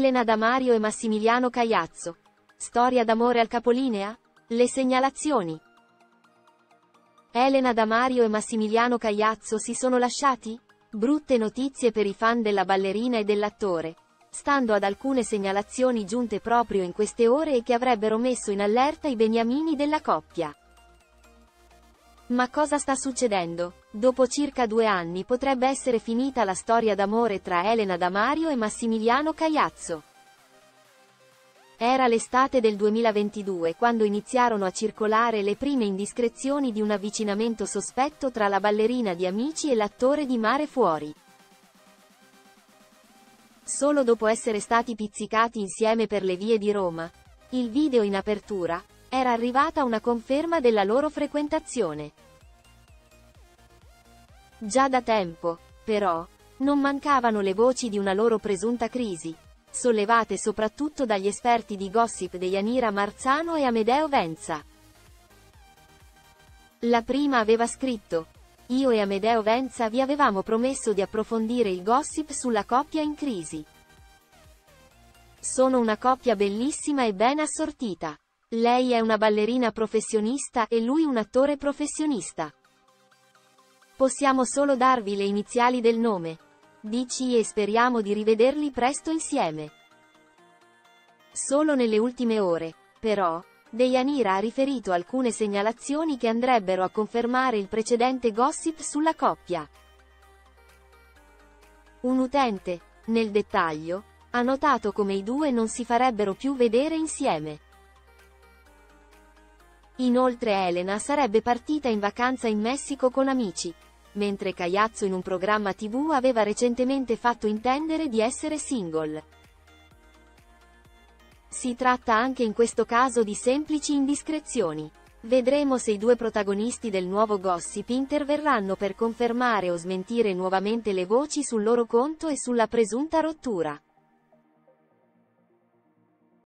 Elena Damario e Massimiliano Cagliazzo. Storia d'amore al capolinea? Le segnalazioni. Elena Damario e Massimiliano Cagliazzo si sono lasciati? Brutte notizie per i fan della ballerina e dell'attore. Stando ad alcune segnalazioni giunte proprio in queste ore e che avrebbero messo in allerta i beniamini della coppia. Ma cosa sta succedendo? Dopo circa due anni potrebbe essere finita la storia d'amore tra Elena Damario e Massimiliano Cagliazzo. Era l'estate del 2022 quando iniziarono a circolare le prime indiscrezioni di un avvicinamento sospetto tra la ballerina di Amici e l'attore di Mare Fuori. Solo dopo essere stati pizzicati insieme per le vie di Roma, il video in apertura, era arrivata una conferma della loro frequentazione. Già da tempo, però, non mancavano le voci di una loro presunta crisi, sollevate soprattutto dagli esperti di gossip di Yanira Marzano e Amedeo Venza. La prima aveva scritto, io e Amedeo Venza vi avevamo promesso di approfondire il gossip sulla coppia in crisi. Sono una coppia bellissima e ben assortita. Lei è una ballerina professionista e lui un attore professionista. Possiamo solo darvi le iniziali del nome. DC e speriamo di rivederli presto insieme. Solo nelle ultime ore, però, Deianira ha riferito alcune segnalazioni che andrebbero a confermare il precedente gossip sulla coppia. Un utente, nel dettaglio, ha notato come i due non si farebbero più vedere insieme. Inoltre Elena sarebbe partita in vacanza in Messico con amici, mentre Caiazzo in un programma tv aveva recentemente fatto intendere di essere single. Si tratta anche in questo caso di semplici indiscrezioni. Vedremo se i due protagonisti del nuovo gossip interverranno per confermare o smentire nuovamente le voci sul loro conto e sulla presunta rottura.